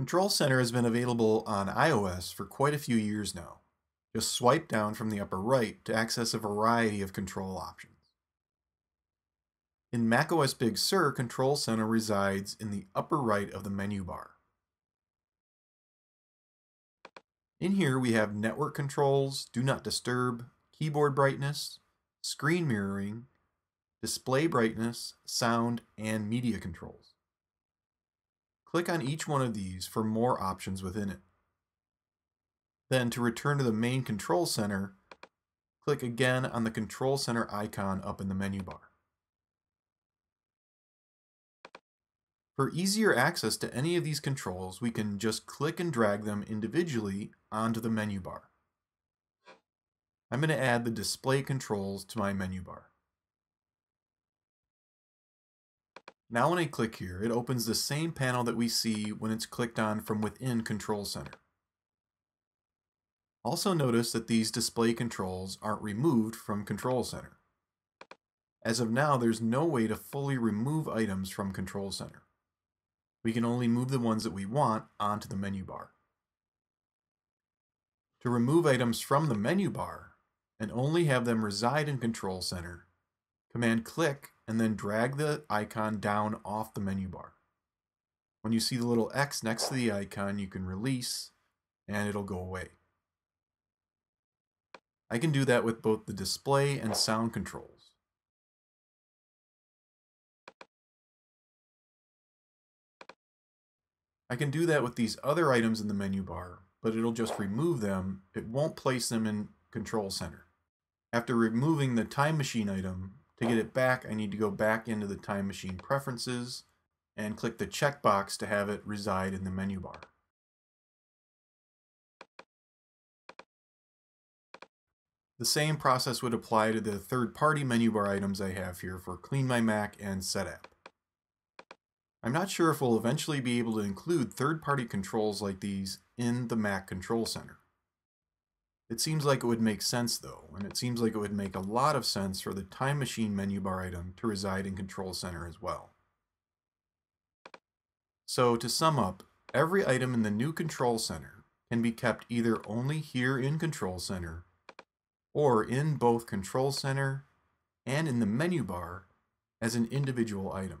Control Center has been available on iOS for quite a few years now. Just swipe down from the upper right to access a variety of control options. In macOS Big Sur, Control Center resides in the upper right of the menu bar. In here we have network controls, do not disturb, keyboard brightness, screen mirroring, display brightness, sound, and media controls. Click on each one of these for more options within it. Then to return to the main control center, click again on the control center icon up in the menu bar. For easier access to any of these controls, we can just click and drag them individually onto the menu bar. I'm going to add the display controls to my menu bar. Now when I click here, it opens the same panel that we see when it's clicked on from within Control Center. Also notice that these display controls aren't removed from Control Center. As of now, there's no way to fully remove items from Control Center we can only move the ones that we want onto the menu bar. To remove items from the menu bar and only have them reside in Control Center, Command click and then drag the icon down off the menu bar. When you see the little X next to the icon, you can release and it'll go away. I can do that with both the display and sound controls. I can do that with these other items in the menu bar, but it'll just remove them. It won't place them in Control Center. After removing the Time Machine item, to get it back, I need to go back into the Time Machine Preferences and click the checkbox to have it reside in the menu bar. The same process would apply to the third-party menu bar items I have here for Clean My Mac and Setapp. I'm not sure if we'll eventually be able to include third-party controls like these in the Mac Control Center. It seems like it would make sense though, and it seems like it would make a lot of sense for the Time Machine menu bar item to reside in Control Center as well. So to sum up, every item in the new Control Center can be kept either only here in Control Center or in both Control Center and in the menu bar as an individual item.